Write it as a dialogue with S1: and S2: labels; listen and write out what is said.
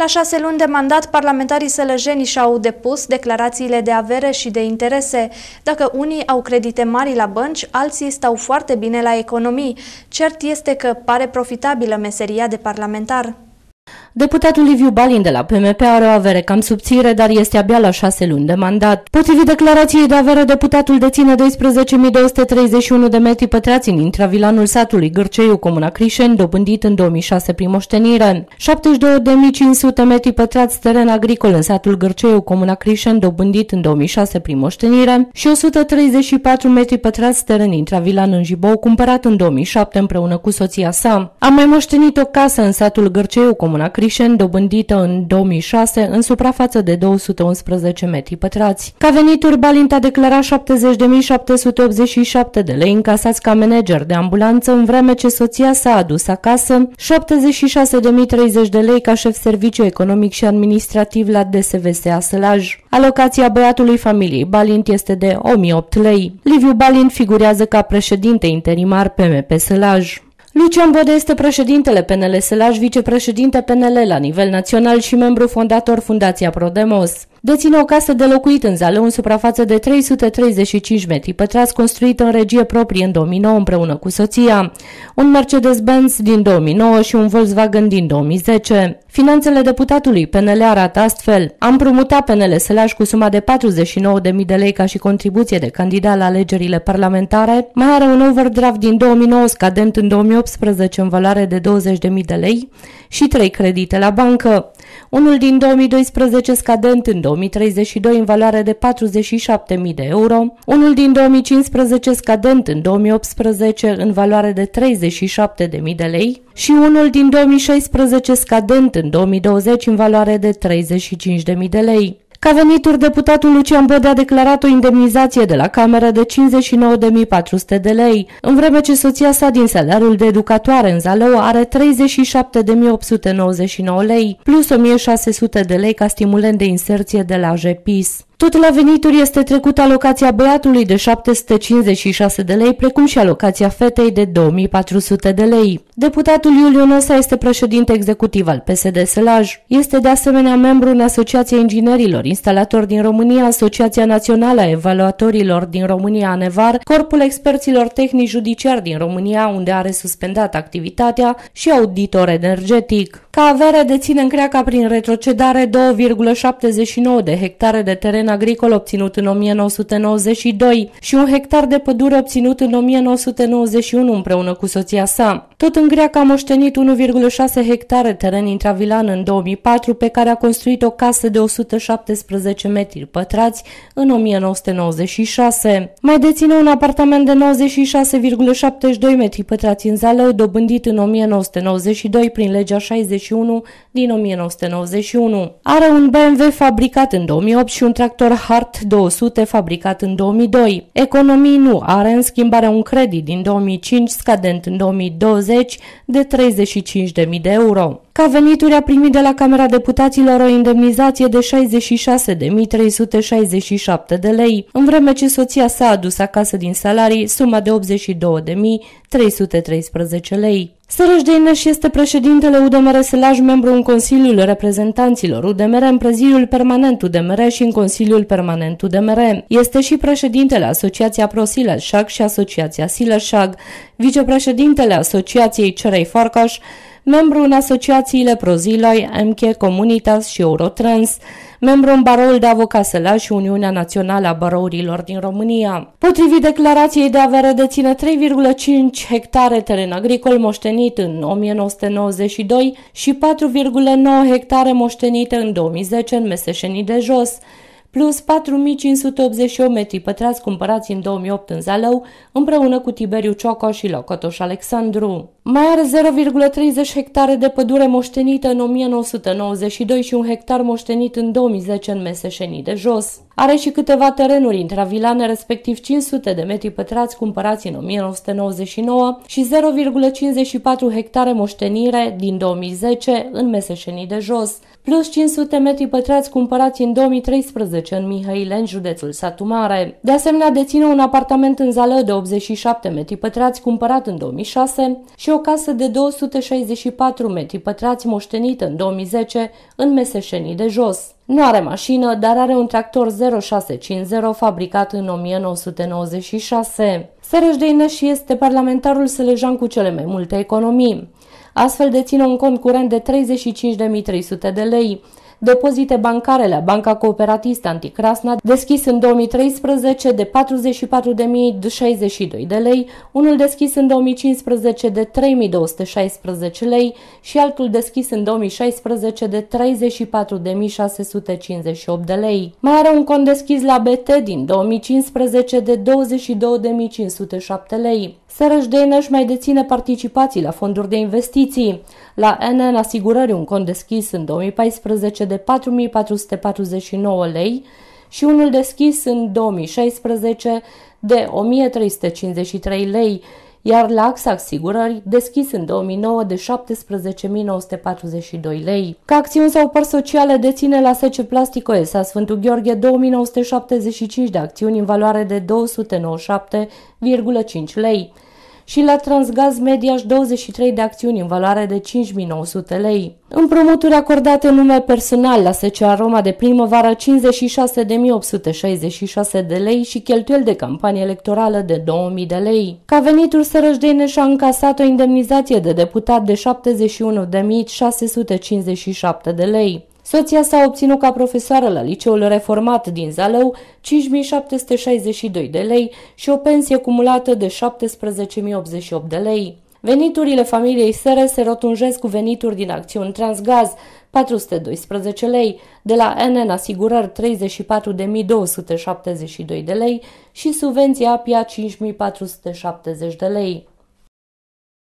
S1: La șase luni de mandat, parlamentarii sălăjeni și-au depus declarațiile de avere și de interese. Dacă unii au credite mari la bănci, alții stau foarte bine la economii. Cert este că pare profitabilă meseria de parlamentar.
S2: Deputatul Liviu Balin de la PMP are o avere cam subțire, dar este abia la șase luni de mandat. Potrivit declarației de avere, deputatul deține 12.231 de metri pătrați în intravilanul satului Gârceiu, Comuna Crișeni, dobândit în 2006 prin moștenire. 72.500 metri pătrați teren agricol în satul Gârceiu, Comuna Crișeni, dobândit în 2006 prin moștenire și 134 metri pătrați teren intravilan în Jibou, cumpărat în 2007 împreună cu soția sa. Am mai moștenit o casă în satul Gârceiu, Comuna Crișen, dobândită în 2006 în suprafață de 211 metri pătrați. Ca venituri, Balint a declarat 70.787 de lei încasați ca manager de ambulanță, în vreme ce soția s-a adus acasă 76.030 de lei ca șef serviciu economic și administrativ la DSVSA Sălaj. Alocația băiatului familiei Balint este de 1008 lei. Liviu Balint figurează ca președinte interimar PMP Sălaj. Lucian Bode este președintele PNL Sălaj, vicepreședinte PNL la nivel național și membru fondator Fundația Prodemos. Deține o casă de locuit în Zalău în suprafață de 335 metri pătrați, construită în regie proprie în 2009 împreună cu soția, un Mercedes-Benz din 2009 și un Volkswagen din 2010. Finanțele deputatului PNL arată astfel. Am promutat PNL Sălaș cu suma de 49.000 de lei ca și contribuție de candidat la alegerile parlamentare, mai are un overdraft din 2009 scadent în 2018 în valoare de 20.000 de lei și trei credite la bancă unul din 2012 scadent în 2032 în valoare de 47.000 de euro, unul din 2015 scadent în 2018 în valoare de 37.000 de lei și unul din 2016 scadent în 2020 în valoare de 35.000 de lei. Ca venituri, deputatul Lucian Bode a declarat o indemnizație de la cameră de 59.400 de lei, în vreme ce soția sa din salariul de educatoare în Zalău are 37.899 lei, plus 1.600 de lei ca stimulent de inserție de la JEPIS. Tot la venituri este trecută alocația băiatului de 756 de lei, precum și alocația fetei de 2400 de lei. Deputatul Iuliu Nosa este președinte executiv al PSD Sălaj. Este de asemenea membru în Asociația Inginerilor Instalatori din România, Asociația Națională a Evaluatorilor din România Anevar, Corpul Experților Tehnici Judiciari din România, unde are suspendat activitatea, și auditor energetic. Ca avere deține în creaca prin retrocedare 2,79 de hectare de teren agricol obținut în 1992 și un hectar de pădure obținut în 1991 împreună cu soția sa. Tot în greaca a moștenit 1,6 hectare teren intravilan în 2004 pe care a construit o casă de 117 metri pătrați în 1996. Mai deține un apartament de 96,72 metri pătrați în Zalău, dobândit în 1992 prin legea 61 din 1991. Are un BMW fabricat în 2008 și un tractor tractor Hart 200 fabricat în 2002. Economii nu are în schimbare un credit din 2005 scadent în 2020 de 35.000 de euro. Ca venituri a primit de la Camera Deputaților o indemnizație de 66.367 de lei, în vreme ce soția s-a adus acasă din salarii suma de 82.313 lei. Sărăș Deineș este președintele UDMR Sălaj, membru în Consiliul Reprezentanților UDMR, în prezidiul permanent UDMR și în Consiliul Permanent UDMR. Este și președintele Asociația Pro Sileșag și Asociația Sileșag, vicepreședintele Asociației Cerei Farcaș, membru în asociațiile Proziloi, MK Comunitas și Eurotrans, membru în baroul de avocasela și Uniunea Națională a Barourilor din România. Potrivit declarației de avere deține 3,5 hectare teren agricol moștenit în 1992 și 4,9 hectare moștenite în 2010 în Meseșenii de Jos, plus 4588 metri pătrați cumpărați în 2008 în Zalău, împreună cu Tiberiu Cioco și Locotoș Alexandru. Mai are 0,30 hectare de pădure moștenită în 1992 și un hectar moștenit în 2010 în Meseșenii de Jos. Are și câteva terenuri intravilane, respectiv 500 de metri pătrați cumpărați în 1999 și 0,54 hectare moștenire din 2010 în Meseșenii de Jos, plus 500 metri pătrați cumpărați în 2013 în Mihăileni, județul Satu Mare. De asemenea, deține un apartament în Zală de 87 metri pătrați cumpărat în 2006 și o casă de 264 metri pătrați moștenită în 2010 în Meseșenii de Jos. Nu are mașină, dar are un tractor 0650 fabricat în 1996. Serăș și este parlamentarul selejan cu cele mai multe economii. Astfel deține un cont curent de 35.300 de lei, depozite bancare la Banca Cooperatistă Anticrasna, deschis în 2013 de 44.062 de lei, unul deschis în 2015 de 3.216 lei și altul deschis în 2016 de 34.658 de lei. Mai are un cont deschis la BT din 2015 de 22.507 lei. Sărășdeină își mai deține participații la fonduri de investiții. La NN Asigurări un cont deschis în 2014 de 4449 lei și unul deschis în 2016 de 1353 lei, iar la AXA Asigurări deschis în 2009 de 17.942 lei. Ca acțiuni sau părți sociale deține la Sece Plastico S.A. Sfântul Gheorghe 2975 de acțiuni în valoare de 297,5 lei și la Transgaz Mediaș 23 de acțiuni în valoare de 5900 lei. Împrumuturi acordate în nume personal la SCA Roma de primăvară 56.866 de lei și cheltuieli de campanie electorală de 2.000 de lei. Ca venituri Sărăjdene și-a încasat o indemnizație de deputat de 71.657 de lei. Soția s-a obținut ca profesoară la liceul reformat din Zalău 5762 de lei și o pensie cumulată de 17.088 de lei. Veniturile familiei Sere se rotunjesc cu venituri din acțiuni Transgaz, 412 lei, de la NN Asigurări 34.272 de lei și subvenția APIA 5.470 de lei.